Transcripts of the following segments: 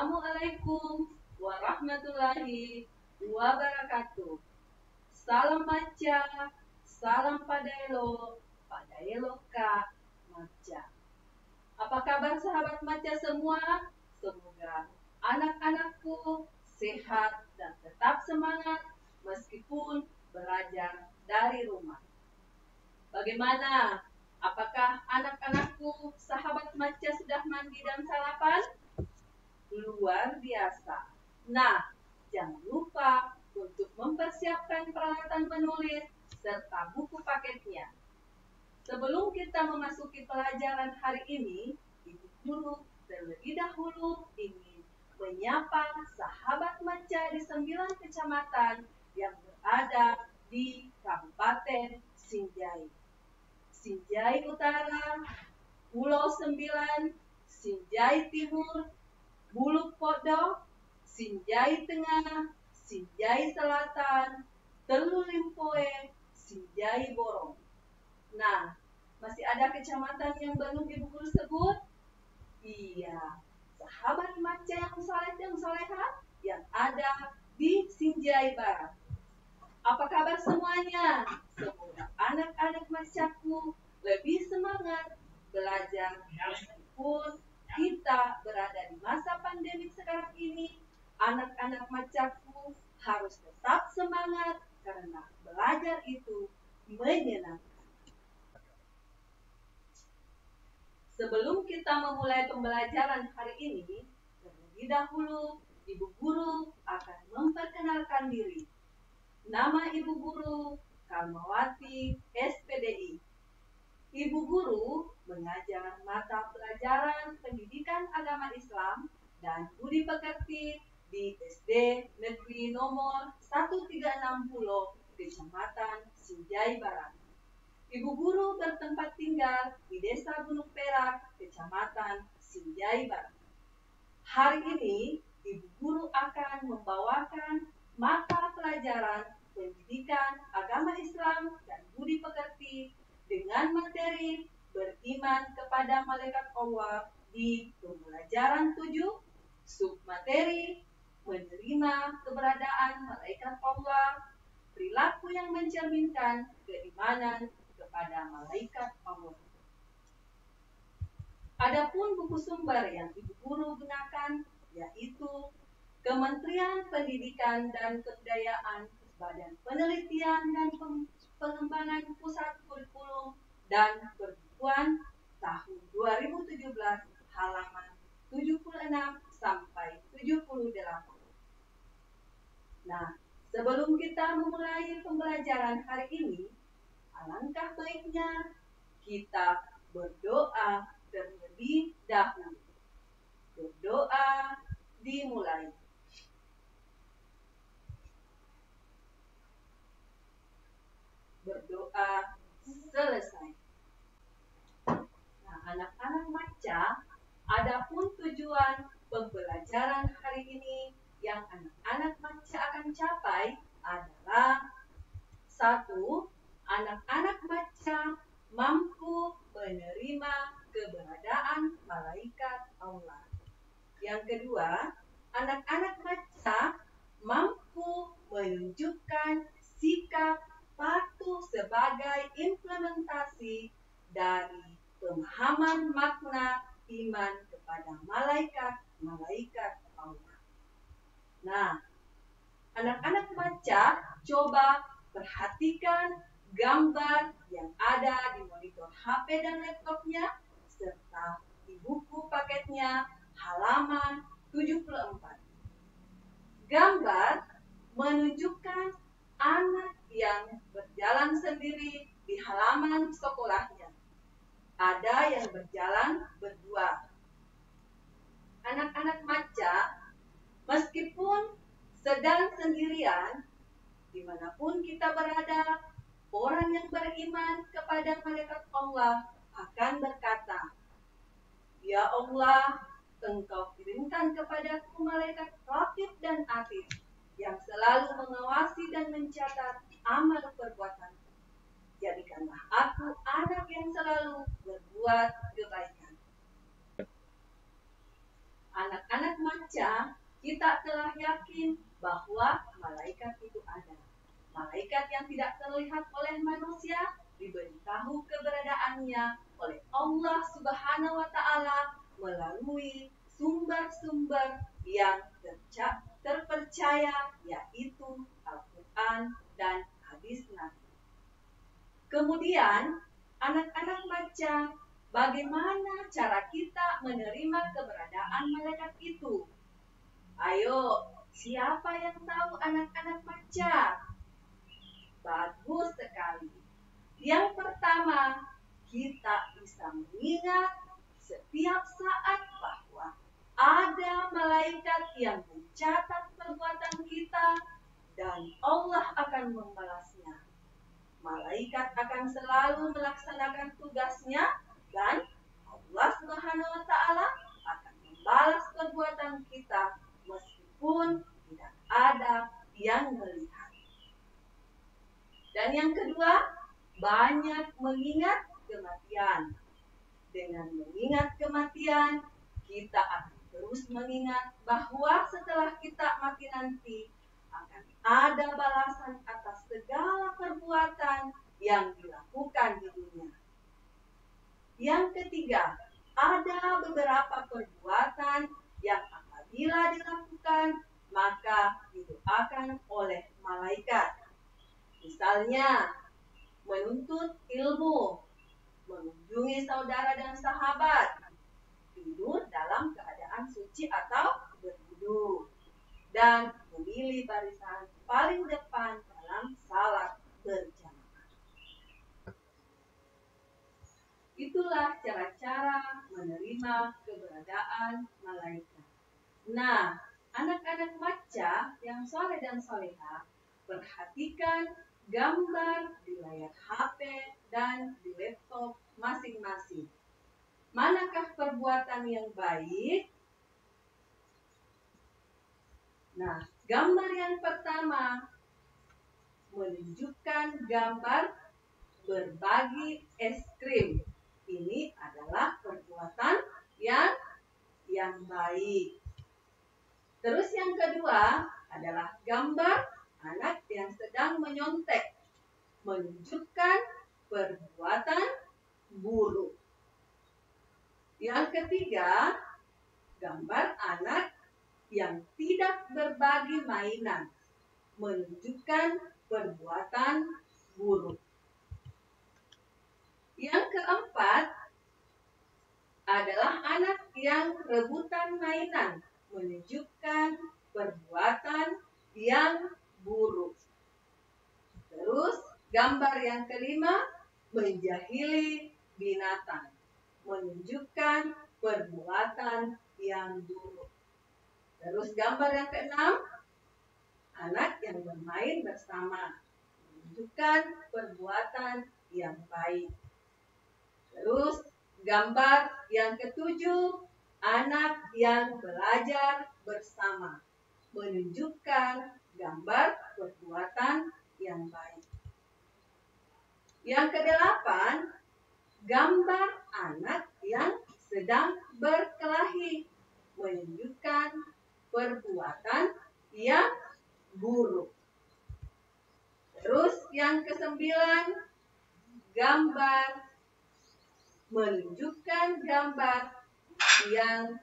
Assalamualaikum warahmatullahi wabarakatuh. Salam maca, salam padelo, padelo ka maca. Apa kabar sahabat maca semua? Semoga anak-anakku sehat dan tetap semangat meskipun belajar dari rumah. Bagaimana? Apakah anak-anakku sahabat maca sudah mandi dan sarapan? Luar biasa. Nah, jangan lupa untuk mempersiapkan peralatan menulis serta buku paketnya. Sebelum kita memasuki pelajaran hari ini, Ibu Guru terlebih dahulu ingin menyapa sahabat maca di sembilan kecamatan yang berada di Kabupaten Sinjai. Sinjai Utara, Pulau Sembilan, Sinjai Timur, Bulu Podok, Sinjai Tengah, Sinjai Selatan, Telu Limpoe, Sinjai Borong. Nah, masih ada kecamatan yang belum ibu guru sebut? Iya, sahabat maca yang soleh dan soleha yang ada di Sinjai Barat. Apa kabar semuanya? Semoga anak-anak macaku lebih semangat belajar meskipun kita berada di masa pandemi sekarang ini, anak-anak macaku harus tetap semangat karena belajar itu menyenangkan. Sebelum kita memulai pembelajaran hari ini, terlebih dahulu Ibu Guru akan memperkenalkan diri. Nama Ibu Guru Kalmawati SPDI Ibu guru mengajar mata pelajaran pendidikan agama Islam dan budi pekerti di SD Negeri Nomor 1360 Kecamatan Sinjai Barat. Ibu guru bertempat tinggal di Desa Gunung Perak, Kecamatan Sinjai Barat. Hari ini, Ibu guru akan membawakan mata pelajaran pendidikan agama Islam dan budi pekerti dengan materi beriman kepada malaikat Allah di pembelajaran 7 submateri menerima keberadaan malaikat Allah perilaku yang mencerminkan keimanan kepada malaikat Allah. Adapun buku sumber yang Ibu Guru gunakan yaitu Kementerian Pendidikan dan Kebudayaan, Badan Penelitian dan Pengembangan Pusat Kurikulum dan Perbukuan tahun 2017 halaman 76 sampai 78. Nah, sebelum kita memulai pembelajaran hari ini, alangkah baiknya kita berdoa terlebih dahulu. Berdoa dimulai. Berdoa selesai. Nah, anak-anak maca, adapun tujuan pembelajaran hari ini yang anak-anak maca akan capai adalah satu, anak-anak maca mampu menerima keberadaan malaikat Allah. Yang kedua, anak-anak maca mampu menunjukkan sikap patuh sebagai implementasi dari pemahaman makna iman kepada malaikat-malaikat Allah. Nah, anak-anak baca, coba perhatikan gambar yang ada di monitor HP dan laptopnya serta di buku paketnya halaman 74. Gambar menunjukkan anak yang berjalan sendiri di halaman sekolahnya. Ada yang berjalan berdua. Anak-anak maca, meskipun sedang sendirian, di mana pun kita berada, orang yang beriman kepada malaikat Allah akan berkata, Ya Allah, Engkau kirimkan kepadaku malaikat Rakib dan Atid yang selalu mengawasi dan mencatat amal perbuatan. Jadikanlah aku anak yang selalu berbuat kebaikan. Anak-anak maca kita telah yakin bahwa malaikat itu ada. Malaikat yang tidak terlihat oleh manusia diberitahu keberadaannya oleh Allah Subhanahu wa taala melalui sumber-sumber yang terpercaya yaitu Al-Qur'an dan hadis Nabi. Kemudian anak-anak baca bagaimana cara kita menerima keberadaan malaikat itu. Ayo, siapa yang tahu anak-anak baca? Bagus sekali. Yang pertama, kita bisa mengingat setiap saat bahwa ada malaikat yang mencatat perbuatan kita dan Allah akan membalasnya. Malaikat akan selalu melaksanakan tugasnya dan Allah Subhanahu wa taala akan membalas perbuatan kita meskipun tidak ada yang melihat. Dan yang kedua, banyak mengingat kematian. Dengan mengingat kematian, kita akan terus mengingat bahwa setelah kita mati nanti ada balasan atas segala perbuatan yang dilakukan di dunia. Yang ketiga, ada beberapa perbuatan yang apabila dilakukan maka didoakan oleh malaikat. Misalnya, menuntut ilmu, mengunjungi saudara dan sahabat, tidur dalam keadaan suci atau berwudu, dan memilih barisan paling depan dalam salat berjamaah. Itulah cara-cara menerima keberadaan malaikat. Nah, anak-anak baca yang soleh dan soleha, perhatikan gambar di layar HP dan di laptop masing-masing. Manakah perbuatan yang baik? Nah, gambar yang pertama menunjukkan gambar berbagi es krim. Ini adalah perbuatan yang yang baik. Terus yang kedua adalah gambar anak yang sedang menyontek menunjukkan perbuatan buruk. Yang ketiga, gambar anak yang tidak berbagi mainan menunjukkan perbuatan buruk. Yang keempat adalah anak yang rebutan mainan menunjukkan perbuatan yang buruk. Terus gambar yang kelima menjahili binatang, menunjukkan perbuatan yang buruk. Terus gambar yang keenam anak yang bermain bersama, menunjukkan perbuatan yang baik. Terus gambar yang ketujuh anak yang belajar bersama, menunjukkan gambar perbuatan yang baik. Yang kedelapan, gambar anak yang sedang berkelahi menunjukkan perbuatan yang buruk. Terus yang kesembilan, gambar menunjukkan gambar yang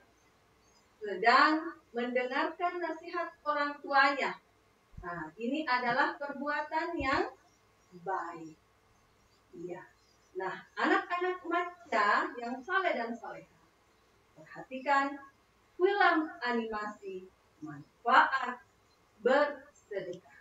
sedang mendengarkan nasihat orang tuanya Nah, ini adalah perbuatan yang baik. Iya. Nah, anak-anak maca yang saleh dan soleha, perhatikan film animasi manfaat bersedekah.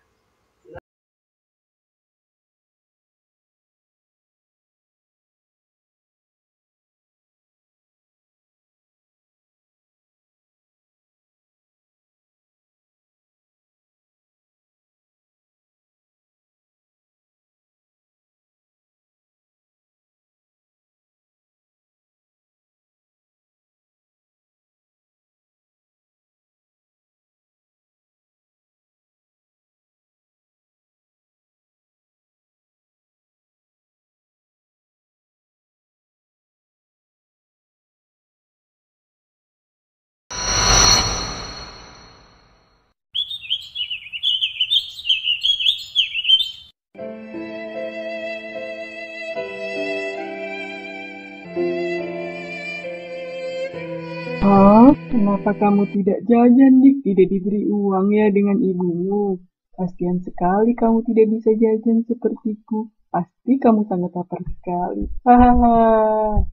Oh, kenapa kamu tidak jajan, Dik? Tidak diberi uang ya dengan ibumu. Kasihan sekali kamu tidak bisa jajan sepertiku. Pasti kamu sangat lapar sekali. Hahaha.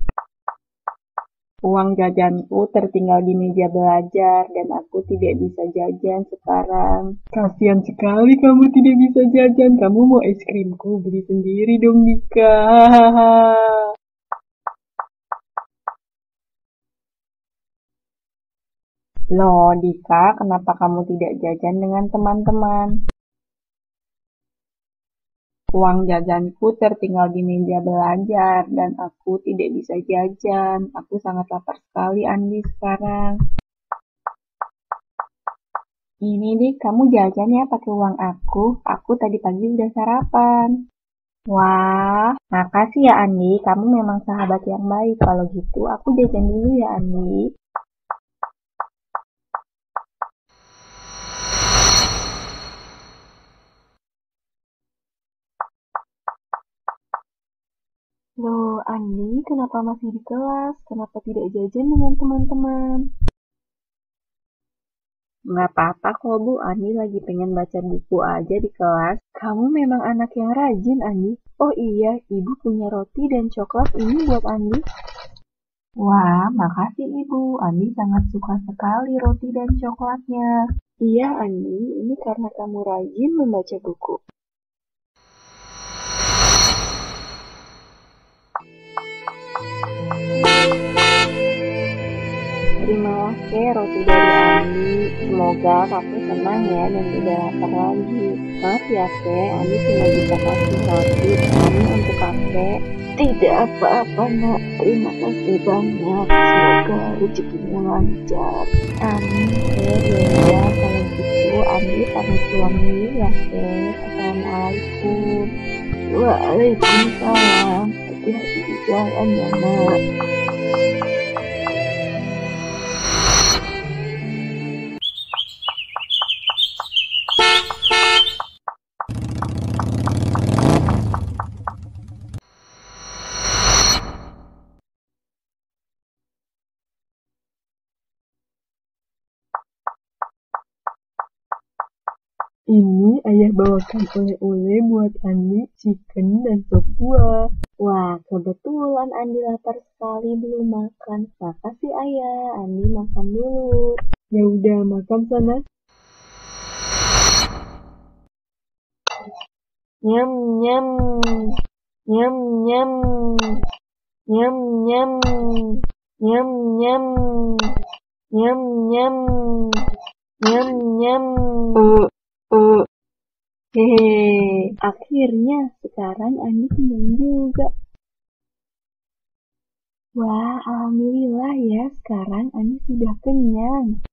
Uang jajanku tertinggal di meja belajar dan aku tidak bisa jajan sekarang. Kasihan sekali kamu tidak bisa jajan. Kamu mau es krimku? Beli sendiri dong, Nika. Hahaha. Loh, Dika, kenapa kamu tidak jajan dengan teman-teman? Uang jajanku tertinggal di meja belajar dan aku tidak bisa jajan. Aku sangat lapar sekali, Andi, sekarang. Ini nih, kamu jajan ya pakai uang aku. Aku tadi pagi udah sarapan. Wah, makasih ya Andi. Kamu memang sahabat yang baik. Kalau gitu, aku jajan dulu ya Andi. Loh, Andi, kenapa masih di kelas? Kenapa tidak jajan dengan teman-teman? Nggak apa-apa kok, Bu. Andi lagi pengen baca buku aja di kelas. Kamu memang anak yang rajin, Andi. Oh iya, Ibu punya roti dan coklat ini buat Andi. Wah, makasih Ibu. Andi sangat suka sekali roti dan coklatnya. Iya, Andi, ini karena kamu rajin membaca buku. Terimalah ke roti dari Andi. Semoga kakek senang ya dan tidak lapar lagi. Maaf ya ke, Andi cuma bisa kasih roti ini untuk kakek. Tidak apa-apa nak, terima kasih banyak. Semoga rezekinya lancar. Amin ke, ya kalau gitu Andi pamit dulu ya ke. Assalamualaikum. Waalaikumsalam. Hati-hati di jalan ya nak. Ayah bawakan oleh-oleh buat Andi, chicken dan sop buah. Wah, kebetulan Andi lapar sekali belum makan. Makasih ayah, Andi makan dulu. Ya udah makan sana. Nyam nyam. Nyam nyam. Nyam nyam. Nyam nyam. Nyam nyam. Nyam nyam. Uh, hehe, akhirnya sekarang Andi kenyang juga. Wah, alhamdulillah ya, sekarang Andi sudah kenyang.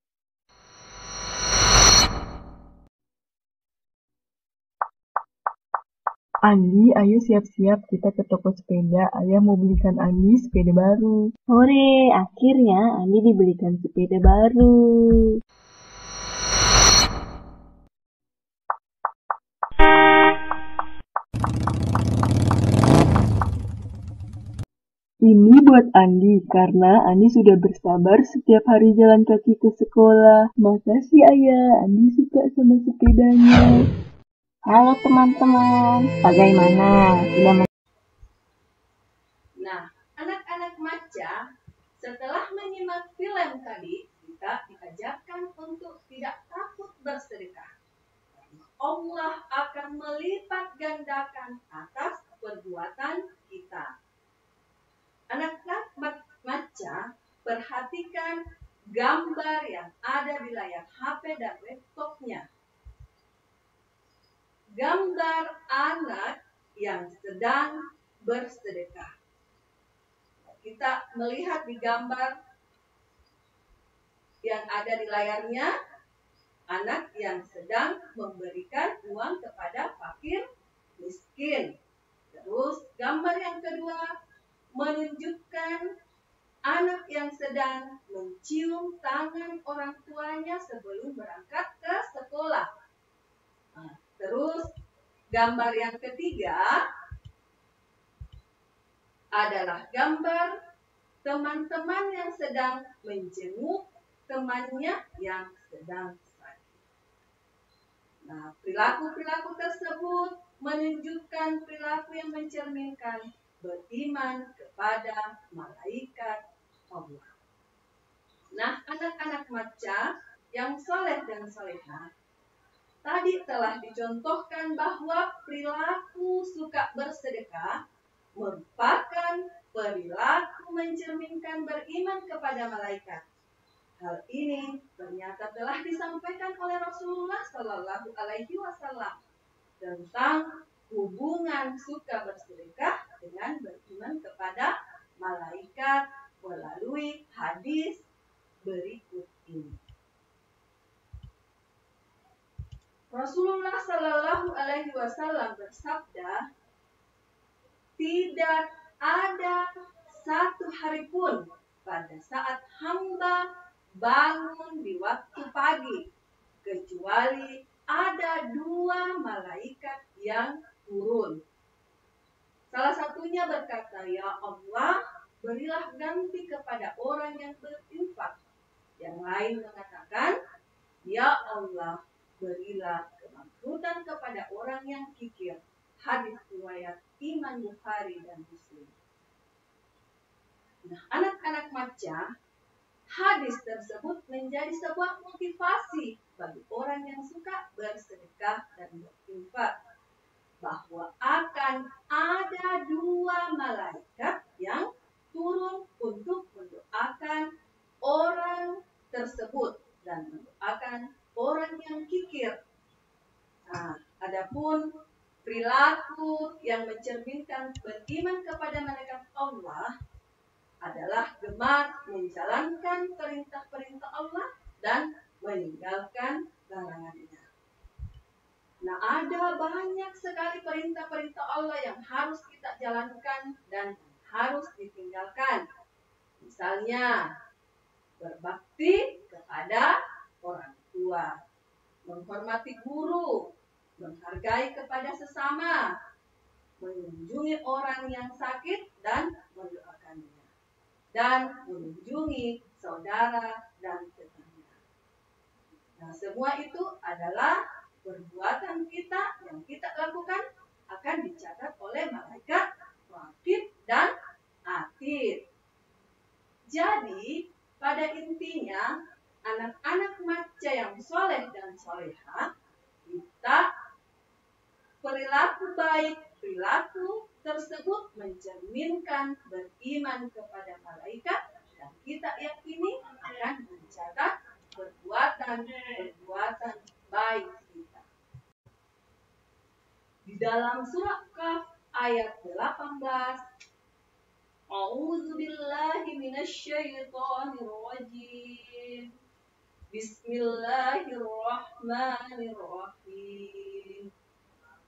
Andi, ayo siap-siap kita ke toko sepeda. Ayah mau belikan Andi sepeda baru. Hore, akhirnya Andi dibelikan sepeda baru. Ini buat Andi, karena Andi sudah bersabar setiap hari jalan kaki ke sekolah. Makasih ayah, Andi suka sama sepedanya. Halo teman-teman, bagaimana? Sudah men- Nah, anak-anak maca, setelah menyimak film tadi, kita diajarkan untuk tidak takut bersedekah. Allah akan melipat gandakan atas perbuatan kita. Anak-anak ma- maca, perhatikan gambar yang ada di layar HP dan laptopnya. Gambar anak yang sedang bersedekah kita melihat di gambar yang ada di layarnya anak yang sedang memberikan uang kepada fakir miskin. Terus gambar yang kedua menunjukkan anak yang sedang mencium tangan orang tuanya sebelum berangkat ke sekolah. Nah, terus gambar yang ketiga adalah gambar teman-teman yang sedang menjenguk temannya yang sedang sakit. Nah, perilaku-perilaku tersebut menunjukkan perilaku yang mencerminkan beriman kepada malaikat Allah. Nah, anak-anak maca yang soleh dan soleha, tadi telah dicontohkan bahwa perilaku suka bersedekah merupakan perilaku mencerminkan beriman kepada malaikat. Hal ini ternyata telah disampaikan oleh Rasulullah Shallallahu Alaihi Wasallam tentang hubungan suka bersedekah dengan beriman kepada malaikat melalui hadis berikut ini. Rasulullah Shallallahu Alaihi Wasallam bersabda, tidak ada satu hari pun pada saat hamba bangun di waktu pagi kecuali ada dua malaikat yang turun. Salah satunya berkata, "Ya Allah, berilah ganti kepada orang yang berinfak." Yang lain mengatakan, "Ya Allah, berilah kebangkrutan kepada orang yang kikir." Hadis riwayat Imam Bukhari dan Muslim. Nah, anak-anak maca, hadis tersebut menjadi sebuah motivasi bagi orang yang suka bersedekah dan berinfak bahwa akan ada dua malaikat yang turun untuk mendoakan orang tersebut dan mendoakan orang yang kikir. Nah, adapun Perilaku yang mencerminkan beriman kepada malaikat Allah adalah gemar menjalankan perintah-perintah Allah dan meninggalkan larangannya. Nah, ada banyak sekali perintah-perintah Allah yang harus kita jalankan dan harus ditinggalkan. Misalnya, berbakti kepada orang tua, menghormati guru, menghargai kepada sesama, mengunjungi orang yang sakit dan mendoakannya, dan mengunjungi saudara dan tetangga. Nah, semua itu adalah perbuatan kita yang kita lakukan akan dicatat oleh malaikat wakil dan atid. Jadi, pada intinya, anak-anak maca yang soleh dan soleha, kita Perilaku baik, perilaku tersebut mencerminkan beriman kepada malaikat dan kita yakini akan mencatat perbuatan-perbuatan baik kita. Dalam surah Kaf ayat 18, A'udzu billahi minasyaitonir rajim. Bismillahirrahmanirrahim.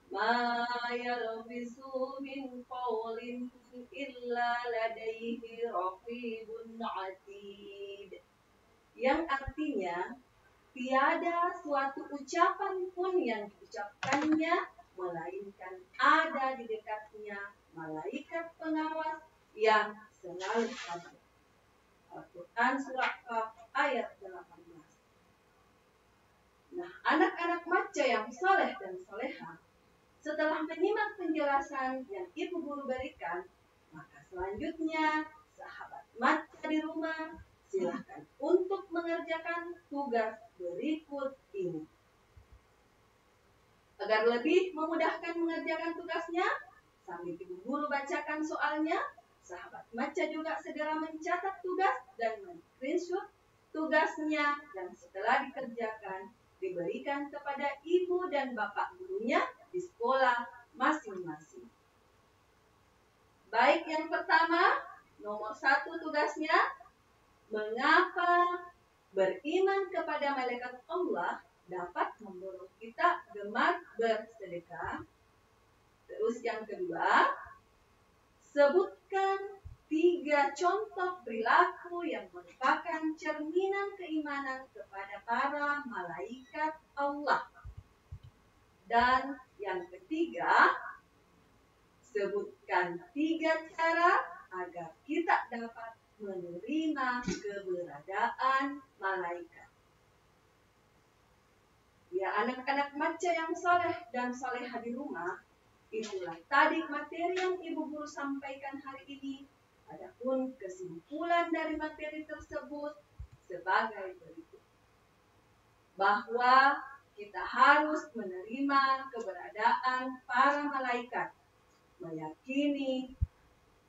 Ma yalfizu min qawlin illa ladayhi raqibun atid. Yang artinya tiada suatu ucapan pun yang diucapkannya melainkan ada di dekatnya malaikat pengawas yang selalu ada. Al-Quran Surah Kaf ayat 18. Nah, anak-anak maca yang soleh dan soleha setelah menyimak penjelasan yang ibu guru berikan, maka selanjutnya sahabat mata di rumah silahkan untuk mengerjakan tugas berikut ini. Agar lebih memudahkan mengerjakan tugasnya, sambil ibu guru bacakan soalnya, sahabat maca juga segera mencatat tugas dan men-screenshot tugasnya dan setelah dikerjakan diberikan kepada ibu dan bapak gurunya di sekolah masing-masing. Baik yang pertama, nomor satu tugasnya, mengapa beriman kepada malaikat Allah dapat membuat kita gemar bersedekah. Terus yang kedua, sebutkan tiga contoh perilaku yang merupakan cerminan keimanan kepada para malaikat Allah. Dan yang ketiga, sebutkan tiga cara agar kita dapat menerima keberadaan malaikat. Ya anak-anak maca yang soleh dan soleha di rumah, itulah tadi materi yang Ibu Guru sampaikan hari ini. Adapun kesimpulan dari materi tersebut sebagai berikut. Bahwa kita harus menerima keberadaan para malaikat, meyakini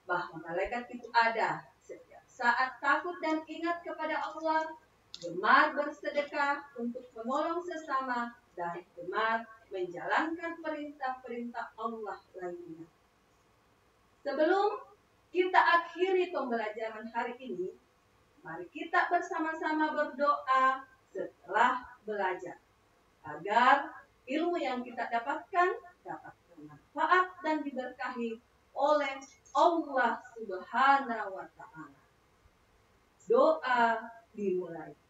bahwa malaikat itu ada setiap saat takut dan ingat kepada Allah, gemar bersedekah untuk menolong sesama, dan gemar menjalankan perintah-perintah Allah lainnya. Sebelum kita akhiri pembelajaran hari ini, mari kita bersama-sama berdoa setelah belajar agar ilmu yang kita dapatkan dapat bermanfaat dan diberkahi oleh Allah Subhanahu wa taala. Doa dimulai.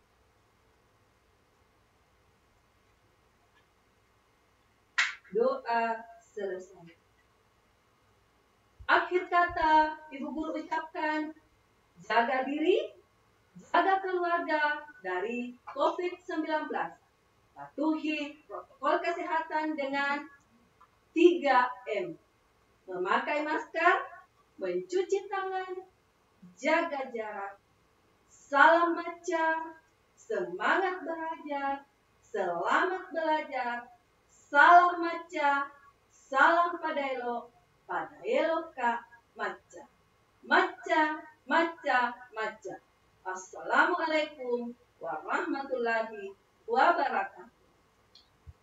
Doa selesai. Akhir kata Ibu Guru ucapkan, jaga diri, jaga keluarga dari COVID-19 Patuhi protokol kesehatan dengan 3M. Memakai masker, mencuci tangan, jaga jarak, salam baca, semangat belajar, selamat belajar, salam maca, salam padelo, padelo ka maca. Maca, maca, maca. Assalamualaikum warahmatullahi wabarakatuh.